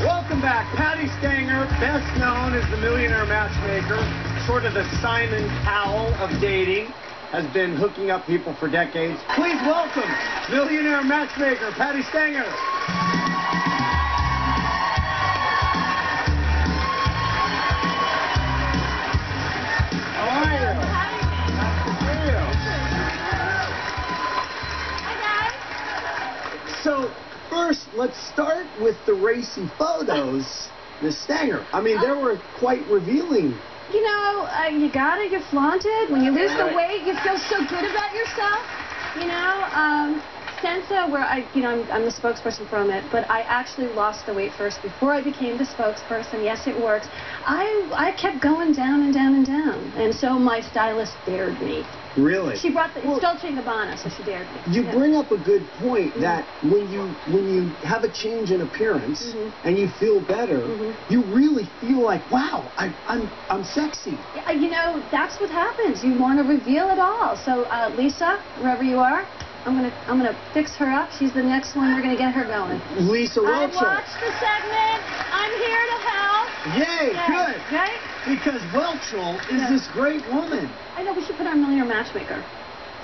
Welcome back. Patti Stanger, best known as the millionaire matchmaker, sort of the Simon Cowell of dating, has been hooking up people for decades. Please welcome millionaire matchmaker Patti Stanger. How are you? Nice to see you. So, first, let's start with the racy photos. Miss Stanger. I mean, they were quite revealing. You know, uh, you gotta get flaunted. When you lose the weight, you feel so good about yourself. You know, um, Sensa, where I, you know, I'm, I'm the spokesperson from it, but I actually lost the weight first before I became the spokesperson. Yes, it works. I, I kept going down and down and down, and so my stylist dared me. Really? She brought the, Well- Dolce & Gabbana, so she dared me. You Yeah. bring up a good point that when you when you have a change in appearance Mhm. and you feel better, Mhm. you really feel like, wow, I, I'm I'm sexy. Yeah, you know, that's what happens. You want to reveal it all. So, uh, Lisa, wherever you are, I'm gonna I'm gonna fix her up. She's the next one. We're gonna get her going. Lisa I watched the segment. I'm here to help. Yay, Yeah, good. Right? Because Whelchel is Yeah. this great woman. I know we should put our millionaire matchmaker.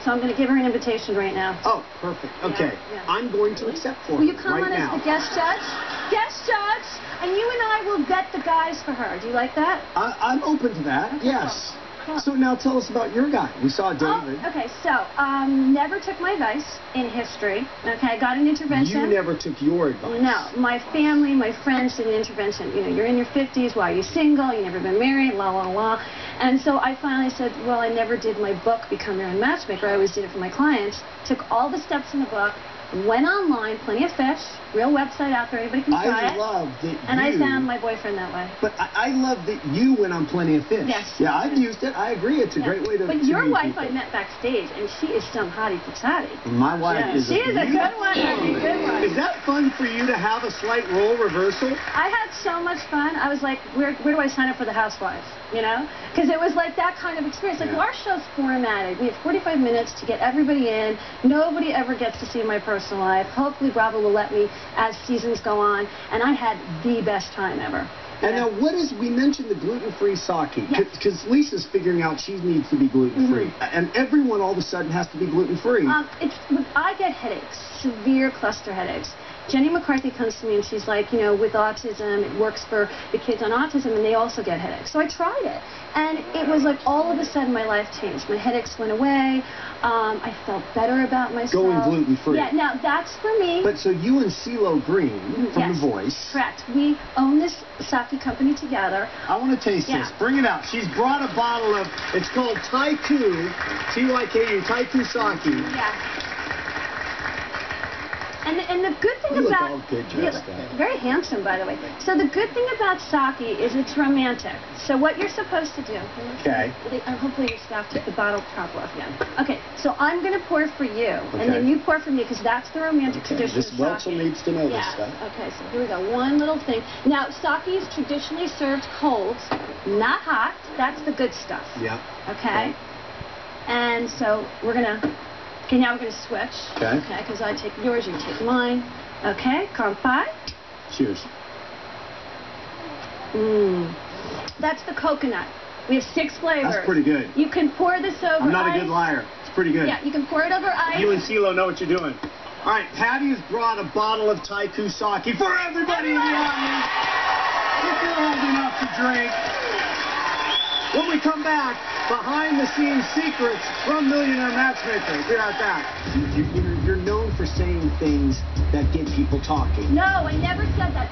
So I'm gonna give her an invitation right now. Oh, perfect. Okay, yeah. I'm going to accept for Will you come right on now. as the guest judge? Guest judge, and you and I will vet the guys for her. Do you like that? I, I'm open to that. Okay, yes. cool. So now tell us about your guy. We saw David. Oh, okay, so um, never took my advice in history. Okay, I got an intervention. You never took your advice. No, my family, my friends did an intervention. You know, you're in your 50s, why are you single? You never been married, la la la. And so I finally said, well, I never did my book, Become Your Own Matchmaker. I always did it for my clients. Took all the steps in the book, went online, plenty of fish, real website out there, anybody can try I it. love that and you. I found my boyfriend that way. But I, I love that you went on Plenty of Fish. Yes. Yeah, I've used it. I agree. It's a Yeah. great way to. But to your wife people. I met backstage, and she is some hottie patati. My wife Yeah, is. she is a good one, honey, good one. Is that fun for you to have a slight role reversal? I had so much fun. I was like, where, where do I sign up for the Housewives? You know? Because it was like that kind of experience. Like, Yeah. our show's formatted. We have 45 minutes to get everybody in. Nobody ever gets to see my personal life. Hopefully, Bravo will let me as seasons go on. And I had the best time ever. And now, what is? We mentioned the gluten-free sake Yes. because Lisa's figuring out she needs to be gluten-free, and everyone all of a sudden has to be gluten-free. Um, it's I get headaches, severe cluster headaches. Jenny McCarthy comes to me and she's like, you know, with autism, it works for the kids on autism, and they also get headaches. So I tried it, and it was like all of a sudden my life changed. My headaches went away. Um, I felt better about myself. Going gluten-free. Yeah. Now that's for me. but so you and CeeLo Green from yes, The Voice. Correct. We own this sake company together. I want to taste Yeah. this. Bring it out. She's brought a bottle of. It's called Taiku, T-Y-K-U, Taiku sake. Yeah. And the, and the good thing You about good Yeah, very handsome by the way. So the good thing about sake is it's romantic. So what you're supposed to do. Okay. Uh, hopefully your staff took the bottle top off again. Okay, so I'm gonna pour for you, and then you pour for me because that's the romantic Okay, tradition. this Whelchel needs to know this stuff. Okay, so here we go. One little thing. Now sake is traditionally served cold, not hot. That's the good stuff. Yeah. Okay. And so we're gonna. Okay, now we're gonna switch. Okay. Okay, because I take yours, you take mine. Okay, kanpai. Cheers. Mmm. That's the coconut. We have six flavors. That's pretty good. You can pour this over I'm not ice. a good liar. It's pretty good. Yeah, you can pour it over ice. You and CeeLo know what you're doing. All right, Patti has brought a bottle of Taiku sake for everybody in the audience. If you're old enough to drink. When we come back, behind the scenes secrets from Millionaire Matchmaker. Be right back. You, you're, you're known for saying things that get people talking. No, I never said that.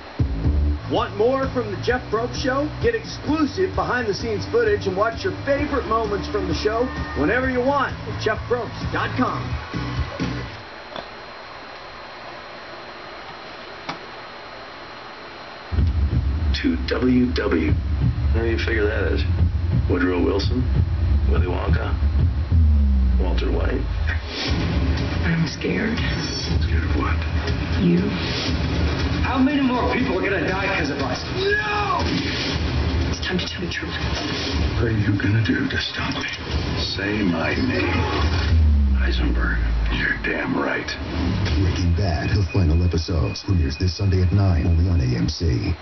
Want more from the Jeff Probst Show? Get exclusive behind the scenes footage and watch your favorite moments from the show whenever you want at jeffprobst.com. to WW. How do you figure that is? Woodrow Wilson, Willy Wonka, Walter White. I'm scared. Scared of what? You. How many more people are gonna die because of us? No! It's time to tell the truth. What are you gonna do to stop me? Say my name. Heisenberg. You're damn right. Breaking Bad, the final episodes, premieres this Sunday at 9, only on AMC.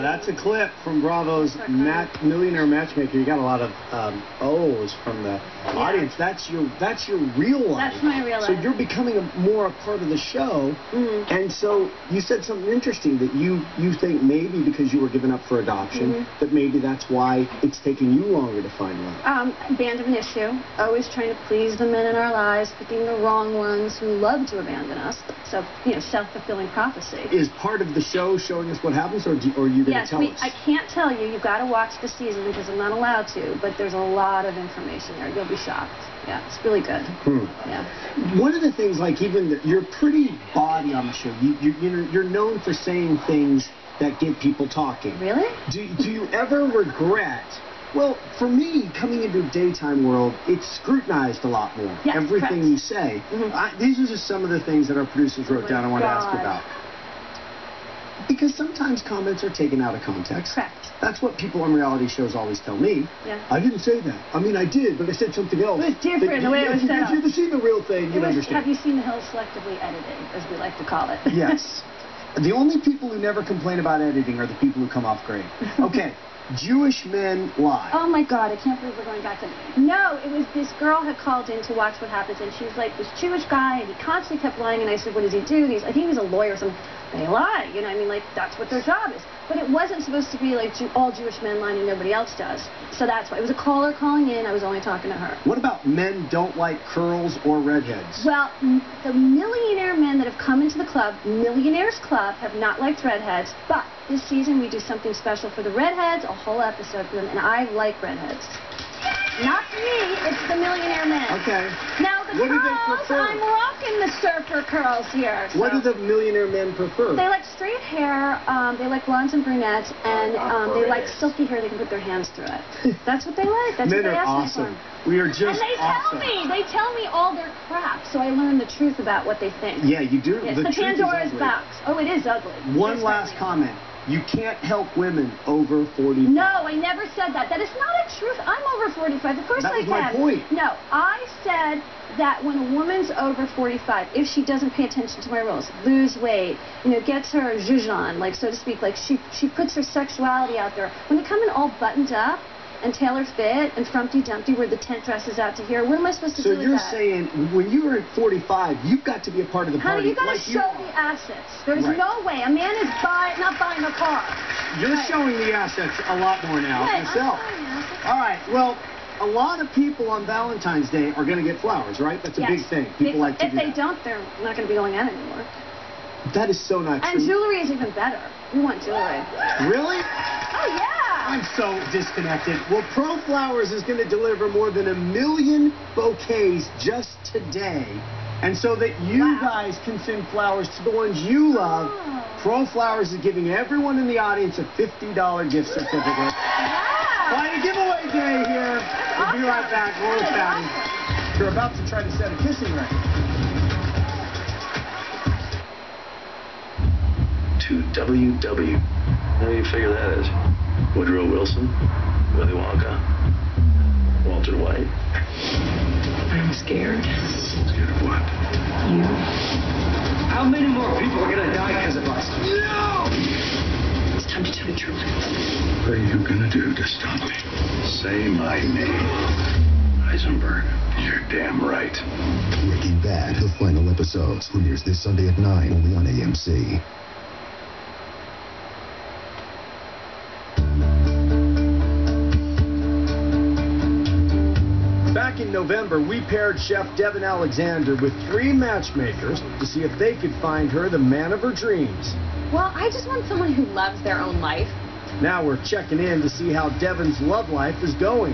Uh, that's a clip from Bravo's Mat- Millionaire Matchmaker. You got a lot of um, O's from the audience. That's your that's your real life. That's my real So you're becoming a, more a part of the show. Mhm. And so you said something interesting that you you think maybe because you were given up for adoption Mm-hmm. that maybe that's why it's taking you longer to find love. Um, an issue. Always trying to please the men in our lives, picking the wrong ones who love to abandon us. So, you know, self-fulfilling prophecy. Is part of the show showing us what happens, or, do, or you going to Yes, tell we, us? I can't tell you. You've got to watch the season because I'm not allowed to. But there's a lot of information there. You'll be shocked. Yeah, it's really good. Hmm. Yeah. One of the things, like even the, you're pretty body on the show. You, you you're, you're known for saying things that get people talking. Really? Do do you ever regret? Well, for me, coming into the daytime world, it's scrutinized a lot more. Yes, Everything correct. you say. Mhm. I, these are just some of the things that our producers wrote my down. I want to ask about. Because sometimes comments are taken out of context. Correct. That's what people on reality shows always tell me. Yeah. I didn't say that. I mean, I did, but I said something else. It was different, the way it was you- set If you up. ever see the real thing, It was, understand. have you seen the Hill selectively edited, as we like to call it? Yes. The only people who never complain about editing are the people who come off great. Okay. Jewish men lie. Oh my God, I can't believe we're going back to. No, it was this girl had called in to watch what happens, and she was like this Jewish guy, and he constantly kept lying. And I said, "What does he do?" And he's, I think he was a lawyer or something. They lie, you know. I mean, like that's what their job is. But it wasn't supposed to be like Jew, all Jewish men lying and nobody else does. So that's why it was a caller calling in. I was only talking to her. What about men don't like curls or redheads? Well, m- the millionaire men that have come into the club, Millionaires Club, have not liked redheads. But this season we do something special for the redheads, a whole episode for them, and I like redheads. Not me, it's the millionaire men. Okay. Now the What curls. I'm rocking the surfer curls here. What do the millionaire men prefer? They like straight hair, um, they like blondes and brunettes, and um, they like silky hair. They can put their hands through it. That's what they like. That's men what they ask awesome. me for. We are just And they awesome. tell me, they tell me all their crap, so I learn the truth about what they think. Yeah, you do. It's the the, truth Pandora's is ugly. box. Oh, it is ugly. One last ugly. comment. You can't help women over 40. No, I never said that. That is not a truth. I'm over 45. Of course That I was my can. point. No, I said that when a woman's over 45, if she doesn't pay attention to my rules, lose weight, you know, gets her zhuzh on, like so to speak, like she she puts her sexuality out there. When they come in all buttoned up and tailor fit and frumpty dumpty, where the tent dresses out to here, what am I supposed to So do with you're saying when you are at 45, you've got to be a part of the party. Honey, you gotta like show you the assets. There's Right. no way a man is buy, not buying a car. You're Right. showing the assets a lot more now Right, yourself. All right. Well, a lot of people on Valentine's Day are going to get flowers, right? That's a Yes. big thing. People like to If do they that. don't, they're not going to be going out anymore. That is so not And jewelry is even better. We want jewelry. Really? Oh yeah. I'm so disconnected. Well, ProFlowers is going to deliver more than a million bouquets just today. And so that you Wow. guys can send flowers to the ones you love, Oh. ProFlowers is giving everyone in the audience a $50 gift certificate. Wow. Quite a giveaway day here. We'll be right back. More with Patti. You're about to try to set a kissing record. To WW. How do you figure that is? Woodrow Wilson? Willy Wonka? Walter White? I'm scared. Scared of what? You. How many more people are gonna die because of us? No! It's time to tell the truth. What are you gonna do to stop me? Say my name. Heisenberg. You're damn right. Breaking Bad, the final episodes, premieres this Sunday at 9, only on AMC. In November, we paired Chef Devin Alexander with three matchmakers to see if they could find her the man of her dreams. Well, I just want someone who loves their own life. Now we're checking in to see how Devin's love life is going.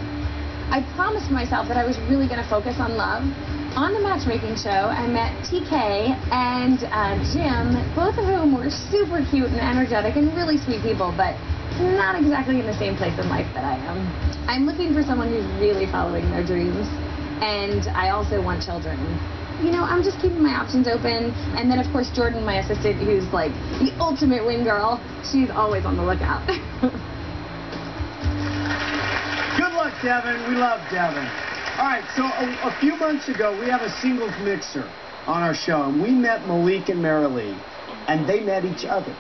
I promised myself that I was really going to focus on love. On the matchmaking show, I met TK and uh, Jim, both of whom were super cute and energetic and really sweet people, but not exactly in the same place in life that I am. I'm looking for someone who's really following their dreams, and I also want children. You know, I'm just keeping my options open. And then, of course, Jordan, my assistant, who's like the ultimate wing girl, she's always on the lookout. Good luck, Devin. We love Devin. All right, so a, a few months ago, we have a singles mixer on our show, and we met Malik and Marilee, and they met each other.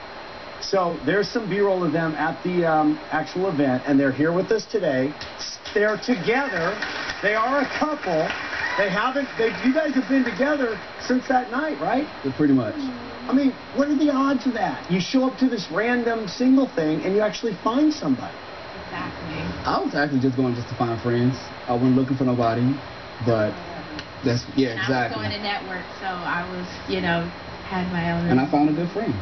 So there's some B-roll of them at the um, actual event, and they're here with us today. They're together. They are a couple. They haven't. They, you guys have been together since that night, right? Pretty much. I mean, what are the odds of that? You show up to this random single thing, and you actually find somebody. Exactly. I was actually just going just to find friends. I wasn't looking for nobody, but that's yeah, And I was going to network, so I was, you know, had my own. And I found a good friend.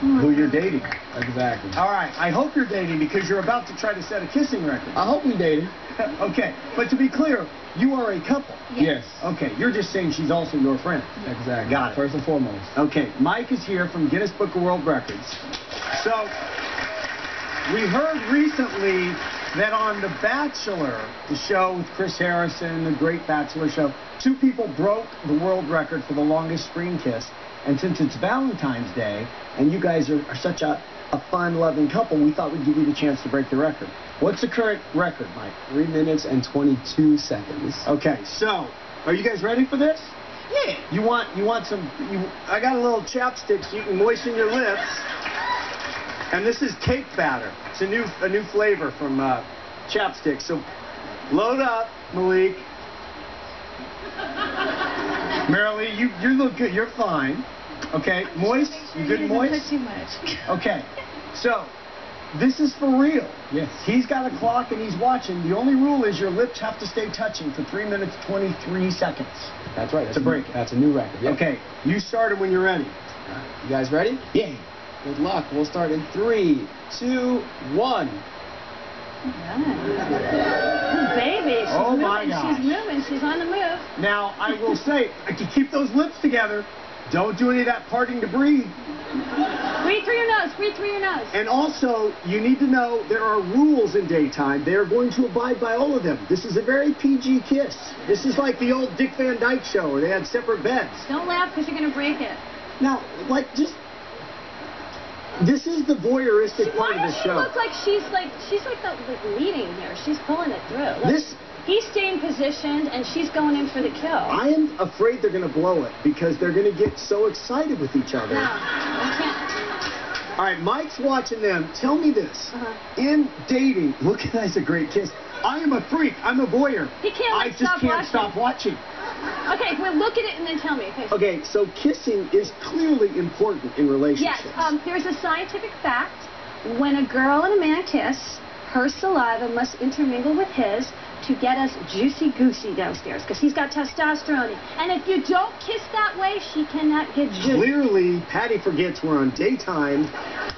Who you're dating? Exactly. All right. I hope you're dating because you're about to try to set a kissing record. I hope we dated. okay, but to be clear, you are a couple. Yes. Okay, you're just saying she's also your friend. Exactly. Got it. First and foremost. Okay, Mike is here from Guinness Book of World Records. So, we heard recently that on The Bachelor, the show with Chris Harrison, the great Bachelor show, two people broke the world record for the longest screen kiss. And since it's Valentine's Day, and you guys are, are such a, a fun, loving couple, we thought we'd give you the chance to break the record. What's the current record, Mike? Three minutes and 22 seconds. Okay, so are you guys ready for this? Yeah. You want you want some? You, I got a little chapstick so you can moisten your lips. And this is cake batter. It's a new a new flavor from uh, chapstick. So load up, Malik. Marilee, you you look good. You're fine. Okay, moist. You good, moist? too much. Okay, so this is for real. Yes. He's got a clock and he's watching. The only rule is your lips have to stay touching for 3 minutes 23 seconds. That's right. That's To break it. That's a new record. Yeah. Okay, you started when you're ready. You guys ready? Yeah. Good luck. We'll start in three, two, one. Nice. Baby, she's Oh, moving. She's moving. She's on the move. Now, I will say, uh, to keep those lips together, don't do any of that parting to breathe. Breathe through your nose. Breathe through your nose. And also, you need to know there are rules in daytime. They are going to abide by all of them. This is a very PG kiss. This is like the old Dick Van Dyke show where they had separate beds. Don't laugh because you're going to break it. Now, like, just. This is the voyeuristic part of the does she show. look like she's like she's like the like, leading here? She's pulling it through. Look, This- he's staying positioned and she's going in for the kill. I am afraid they're going to blow it because they're going to get so excited with each other. no, I can't. All right, Mike's watching them. Tell me this. Uh-huh. In dating, look at that's a great kiss. I am a freak. I'm a voyeur. He can't, I just stop can't watching. stop watching. Okay, well look at it and then tell me. Okay. Okay, so kissing is clearly important in relationships. Yes, um, there's a scientific fact. When a girl and a man kiss, her saliva must intermingle with his to get us juicy goosey downstairs because he's got testosterone. And if you don't kiss that way, she cannot get juicy. Clearly, Patti forgets we're on daytime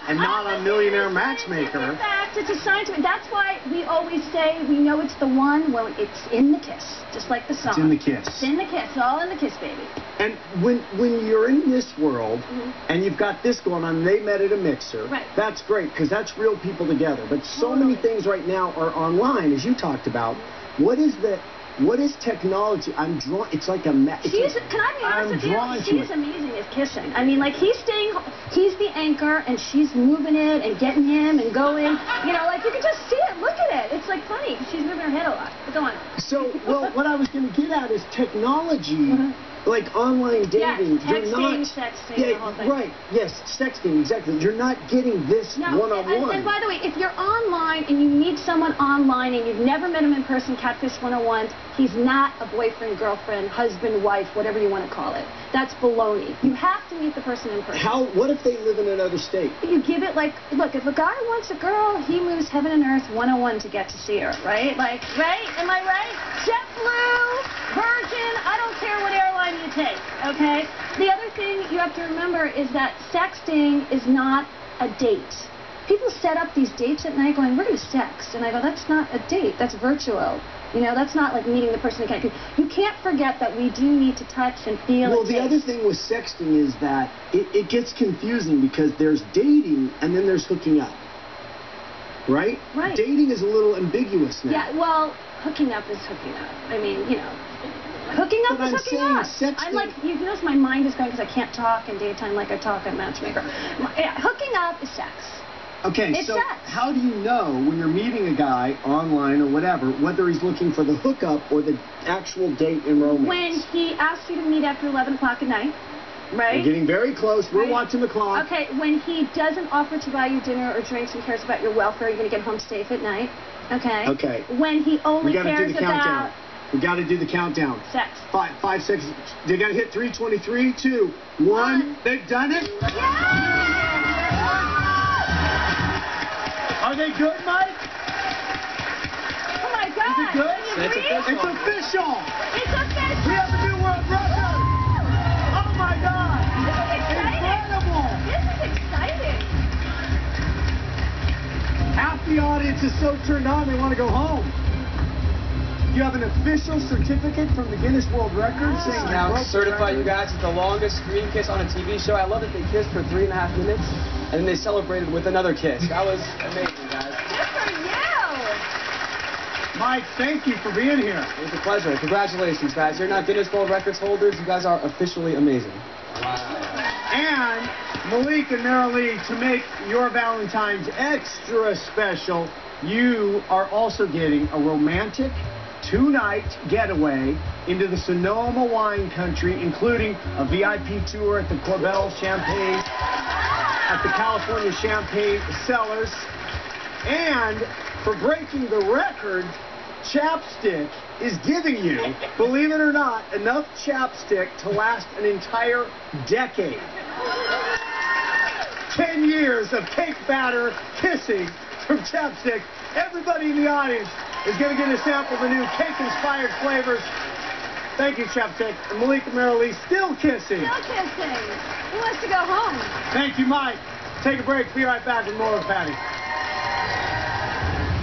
and not on Millionaire Matchmaker. Fact, it's a scientific. That's why we always say we know it's the one Well, it's in the kiss, just like the song. It's in the kiss. It's in the kiss, all in the kiss, baby. And when when you're in this world Mhm. and you've got this going on, they met at a mixer. Right. That's great because that's real people together. But so many things right now are online, as you talked about. What is the what is technology? I'm drawn. It's like a. Ma- it's She's, like- can I be honest I'm with you? She's amazing at kissing. I mean, like he's staying, he's the anchor, and she's moving it and getting him and going. You know, like you can just see it. Look at it. It's like funny. She's moving her head a lot. But go on. So, well, what I was going to get at is technology, Mhm. Like online dating. texting, you're not, sexting, yeah, the whole thing. right. Yes, sexting exactly. You're not getting this No, one on and, one. and by the way, if you're online and you meet someone online and you've never met him in person, Catfish 101, he's not a boyfriend, girlfriend, husband, wife, whatever you want to call it. That's baloney. You have to meet the person in person. How? What if they live in another state? You give it like, look, if a guy wants a girl, he moves heaven and earth 101 to get to see her, right? Like, right? Am I right? JetBlue, Virgin, I don't care what airline you take, okay? The other thing you have to remember is that sexting is not a date. People set up these dates at night going, we're going to sex. And I go, that's not a date, that's virtual. You know, that's not like meeting the person can't. You can't forget that we do need to touch and feel Well, and the taste. other thing with sexting is that it, it gets confusing because there's dating and then there's hooking up. Right? Right. Dating is a little ambiguous now. Yeah, well, hooking up is hooking up. I mean, you know, hooking up is I'm hooking up. I'm like, you notice my mind is going because I can't talk in daytime like I talk at Matchmaker. Yeah, hooking up is sex. Okay, It's so sex. how do you know when you're meeting a guy online or whatever whether he's looking for the hookup or the actual date in romance? When he asks you to meet after 11 o'clock at night, right? We're getting very close. We're Right. watching the clock. Okay, when he doesn't offer to buy you dinner or drinks and cares about your welfare, you're going to get home safe at night. Okay? Okay. When he only got to do cares about We got to do the countdown. sex. Five, five seconds. They got to hit 323, two, one. One. They've done it. Are they good, Mike? Oh my God! Is it good? Can you It's official. It's official. We have a new world record. Oh my God. This is exciting! Incredible. This is exciting! Half the audience is so turned on they want to go home. You have an official certificate from the Guinness World Records saying you Now broke certify you guys as the longest screen kiss on a TV show. I love that they kissed for three and a half minutes, and then they celebrated with another kiss. That was amazing, guys. Good for you! Mike, thank you for being here. It was a pleasure. Congratulations, guys. You're not Guinness World Records holders. You guys are officially amazing. Wow. And Malik and Marilee, to make your Valentine's extra special, you are also getting a romantic two-night getaway into the Sonoma wine country, including a VIP tour at the Korbel Champagne, at the California Champagne Cellars, and for breaking the record, Chapstick is giving you, believe it or not, enough chapstick to last an entire decade. 10 years of cake batter kissing from Chapstick. Everybody in the audience is going to get a sample of the new cake-inspired flavors. Thank you, Chapstick. And Malika and Marilee still kissing. Still kissing. Who wants to go home? Thank you, Mike. Take a break. Be right back with more of Patti.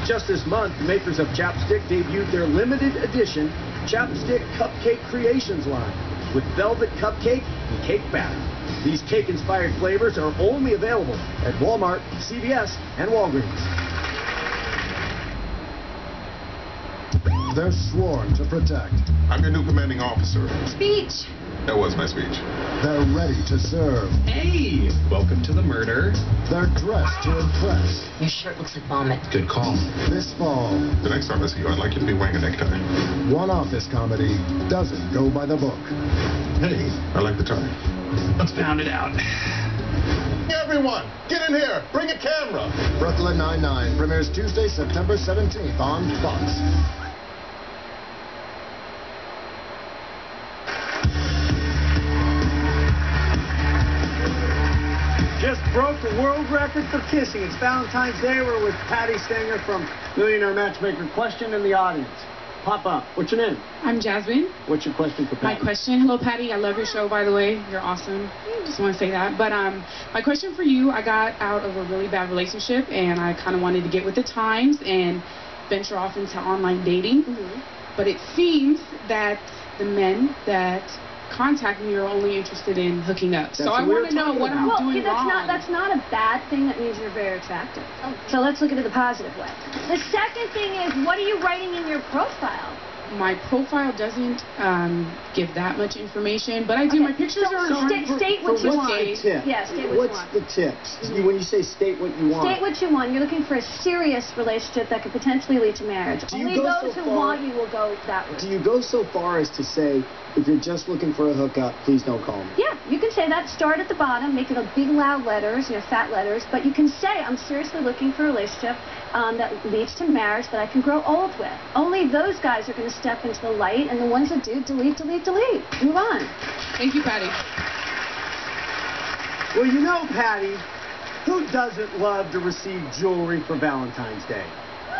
Just this month, the makers of Chapstick debuted their limited edition Chapstick Cupcake Creations line with velvet cupcake and cake batter. These cake-inspired flavors are only available at Walmart, CVS, and Walgreens. They're sworn to protect. I'm your new commanding officer. Speech. That was my speech. They're ready to serve. Hey, welcome to the murder. They're dressed to impress. Your shirt looks like vomit. Good call. This fall, The next time I see you, I'd like you to be wearing a necktie. one office comedy doesn't go by the book. Hey, I like the tie. Let's pound it out. Everyone, get in here. Bring a camera. Brooklyn Nine-Nine premieres Tuesday, September 17th on Fox. Just broke the world record for kissing. It's Valentine's Day. We're with Patti Stanger from Millionaire Matchmaker. Question in the audience. Pop up. What's your name? I'm Jasmine. What's your question for Patti? My question, hello Patti, I love your show by the way. You're awesome. Just want to say that. But um, my question for you, I got out of a really bad relationship and I kind of wanted to get with the times and venture off into online dating. But it seems that the men that contact me you're only interested in hooking up. so I what we were want to know talking what I'm. Well, doing see, that's wrong. not that's not a bad thing. That means you're very attractive. Oh. So let's look at it the positive way. The second thing is, what are you writing in your profile? My profile doesn't um, give that much information, but I do. Okay, My pictures so are state, state what For you want. the tip? Yeah, state what What's you want. the tips? You- When you say state what you want, State what you want. You're looking for a serious relationship that could potentially lead to marriage. Do Only go those so who far- want you will go that way. do you go so far as to say, if you're just looking for a hookup, please don't call me? Yeah, you can say that. Start at the bottom, make it a big loud letters, you know, fat letters. But you can say, I'm seriously looking for a relationship um, that leads to marriage that I can grow old with. Only those guys are going to step into the light, and the ones that do, delete, delete, delete. Move on. Thank you, Patti. Well, you know, Patti, who doesn't love to receive jewelry for Valentine's Day?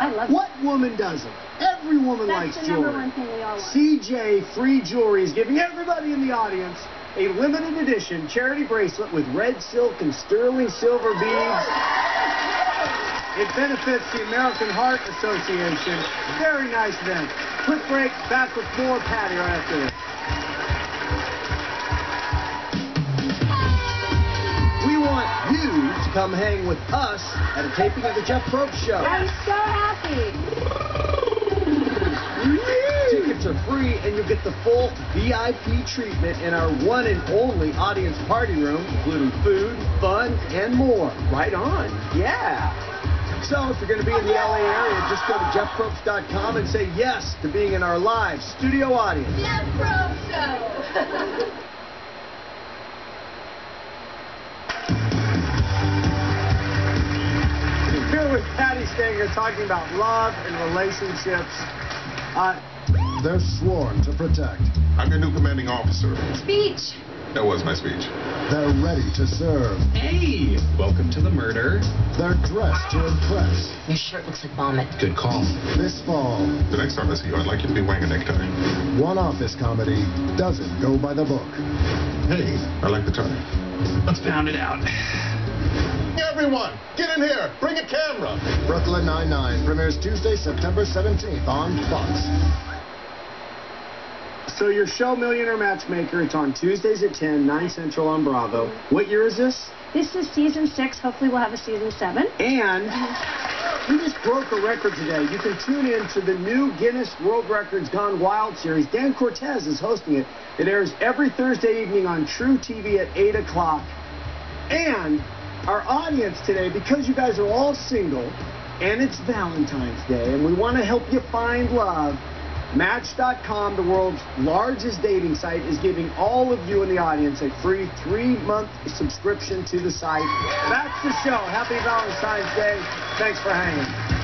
I love What woman doesn't? Every woman That's likes the jewelry. number one thing we all want. CJ Free Jewelry is giving everybody in the audience a limited edition charity bracelet with red silk and sterling silver beads. It benefits the American Heart Association. Very nice event. Quick break. Back with more Patti right after this. We want you to come hang with us at a taping of the Jeff Probst Show. I'm so happy. Ticket tickets are free, and you'll get the full VIP treatment in our one and only audience party room, including food, fun, and more. Right on. Yeah. So if you're going to be in the LA area, just go to jeffprobst.com and say yes to being in our live studio audience. Jeff Probst Show. Here with Patti Stanger talking about love and relationships. Uh, They're sworn to protect. I'm your new commanding officer. Speech. That was my speech. They're ready to serve. Hey, welcome to the murder. They're dressed to impress. Your shirt looks like vomit. Good call. This fall, The next time I see you, I'd like you to be wearing a necktie. one office comedy doesn't go by the book. Hey, I like the tie. Let's pound it out. Everyone, get in here. Bring a camera. Brooklyn Nine-Nine premieres Tuesday, September 17th on Fox. So your show, Millionaire Matchmaker, it's on Tuesdays at 10, 9 Central on Bravo. What year is this? This is season six. Hopefully, we'll have a season seven. And we just broke a record today. You can tune in to the new Guinness World Records Gone Wild series. Dan Cortese is hosting it. It airs every Thursday evening on truTV at 8 o'clock. And our audience today, because you guys are all single, and it's Valentine's Day, and we want to help you find love, Match.com, the world's largest dating site, is giving all of you in the audience a free three-month subscription to the site. That's the show. Happy Valentine's Day. Thanks for hanging.